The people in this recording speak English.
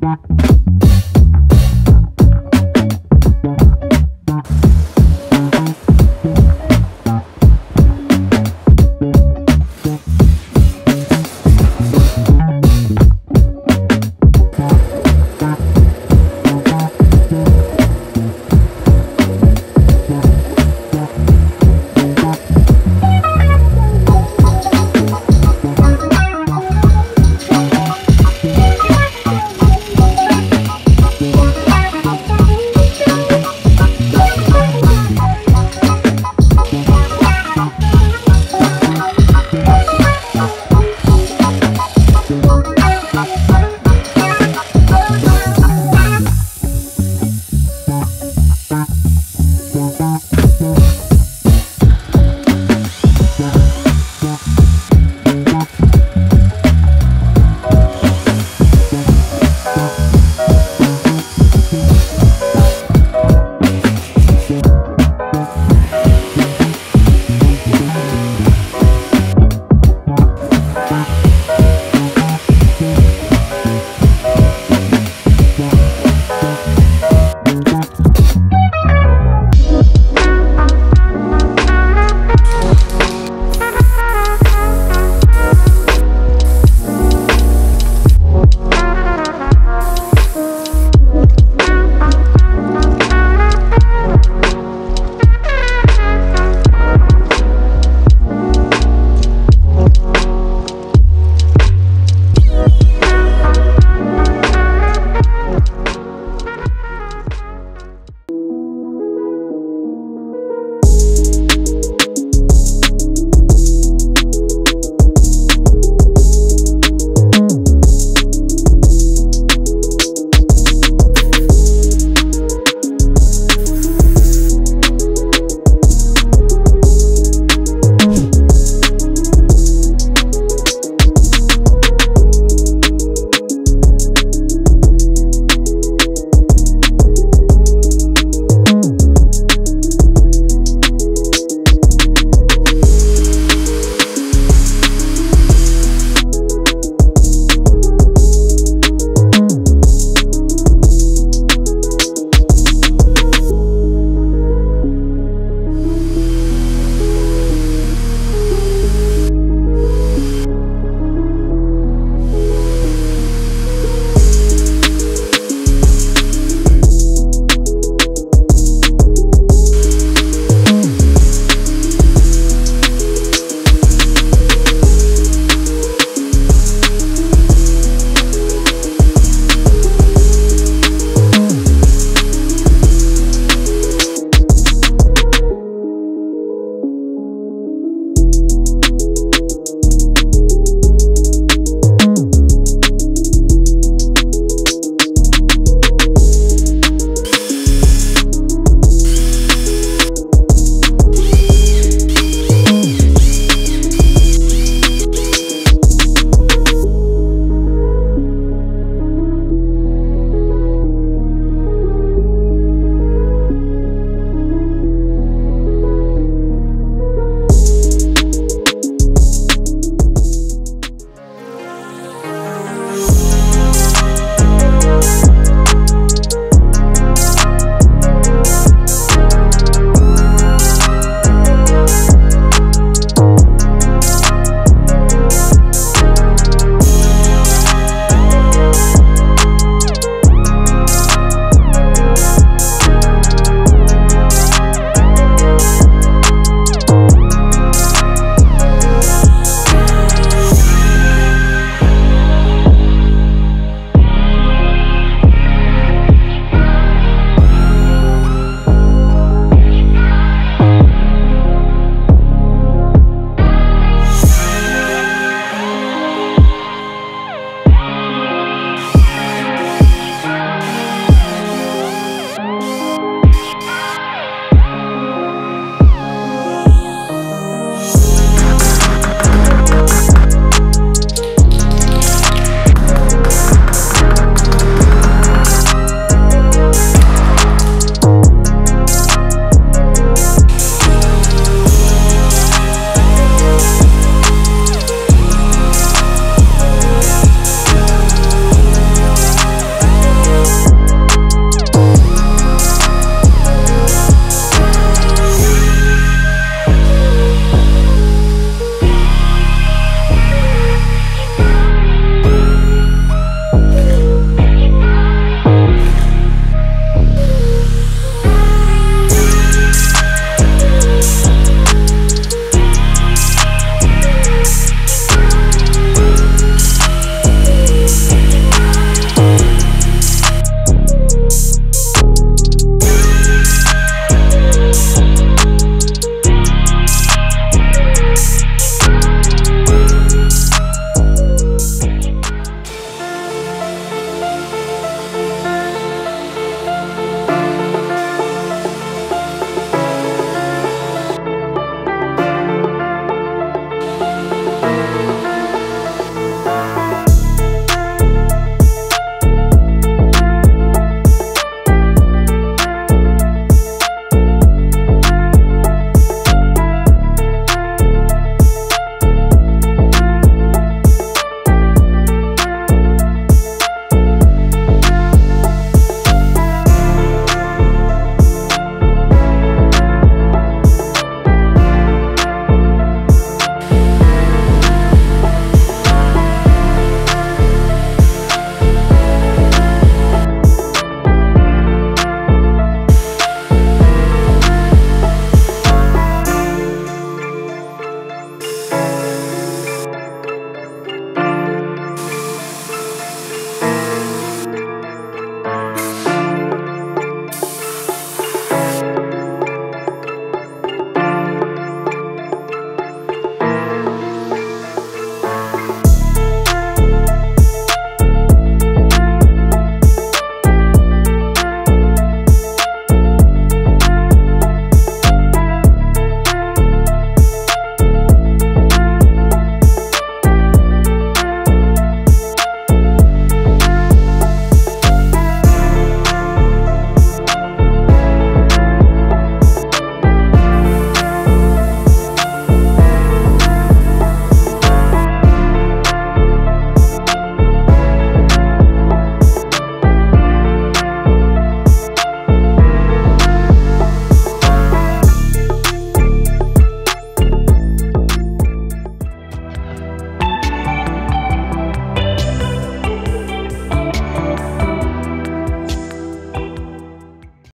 that.